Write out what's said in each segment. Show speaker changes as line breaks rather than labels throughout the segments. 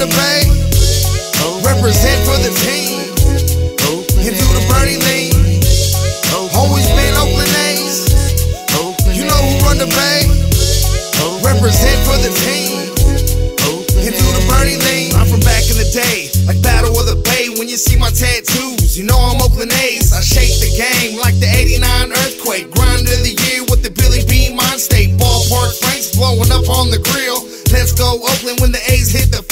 the bay. Represent for the team. And do the Bernie lean. Always been Oakland A's. You know who run the bay. Represent for the team. And do the Bernie lean. I'm from back in the day, like Battle of the Bay. When you see my tattoos, you know I'm Oakland A's. I shake the game like the 89 earthquake. Grind of the year with the Billy Beane Mind State. Ballpark Franks blowing up on the grill. Let's go Oakland when the A's hit the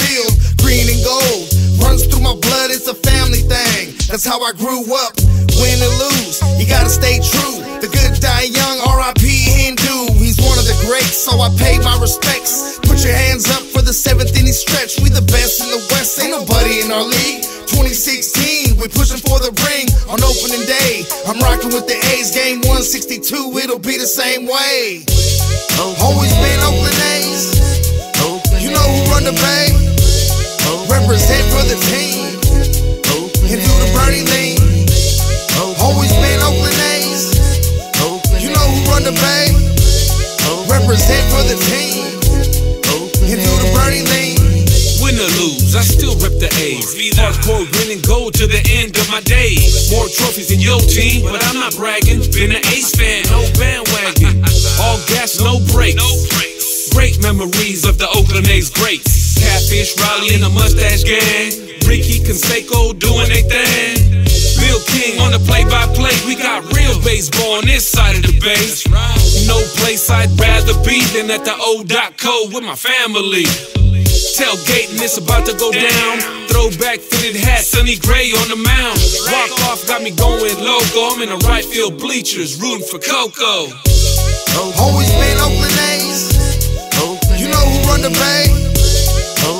That's how I grew up. Win or lose, you gotta stay true. The good die young, RIP Hendu. He's one of the greats, so I pay my respects. Put your hands up for the seventh inning stretch. We the best in the West, ain't nobody in our league. 2016, we pushing for the ring on opening day. I'm rocking with the A's, game 162, it'll be the same way. Always been Oakland A's. You know who run the bay. Represent for the Represent for the team. And do the Bernie lean.
Win or lose, I still rep the A's. Hardcore win and go to the end of my days. More trophies than your team, but I'm not bragging. Been an A's fan, no bandwagon. All gas, no brakes. Great memories of the Oakland A's greats. Catfish, Riley, and the Mustache Gang. Rickey Canseco doing their thing. Bill King on the play-by-play. We got real baseball on this side of the base. No place I'd rather be than at the old O.co with my family. Tailgating, it's about to go down. Throwback fitted hat, Sonny Gray on the mound. Walk off got me going loco. I'm in the right field bleachers, rooting for Coco.
Always been Oakland A's. You know who run the bay.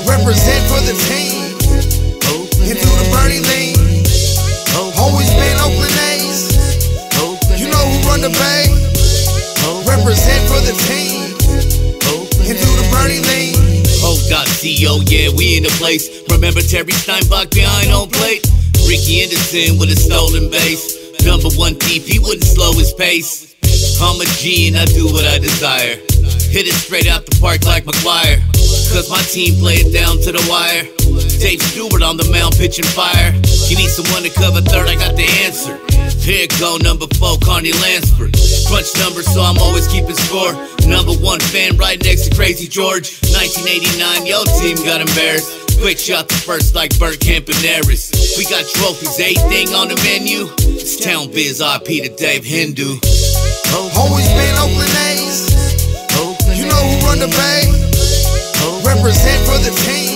Represent for the team. Do the Bernie lean. The. And do the Bernie lean.
O.co, oh, yeah, we in the place. Remember Terry Steinbach behind home plate? Rickey Henderson with a stolen base. Number one deep, he wouldn't slow his pace. I'm a G and I do what I desire. Hit it straight out the park like McGwire. Cause my team play it down to the wire. Dave Stewart on the mound pitching fire. You need someone to cover third, I got the answer. Here go number four, Carney Lansford. Crunch numbers, so I'm always keeping score. Number one fan right next to Crazy George. 1989, yo team got embarrassed. Quick shot the first like Bert Campaneris. We got trophies, everything on the menu. It's Town Biz RP to Dave Hendu.
Always been Oakland A's. You know who run the bay. Represent for the team.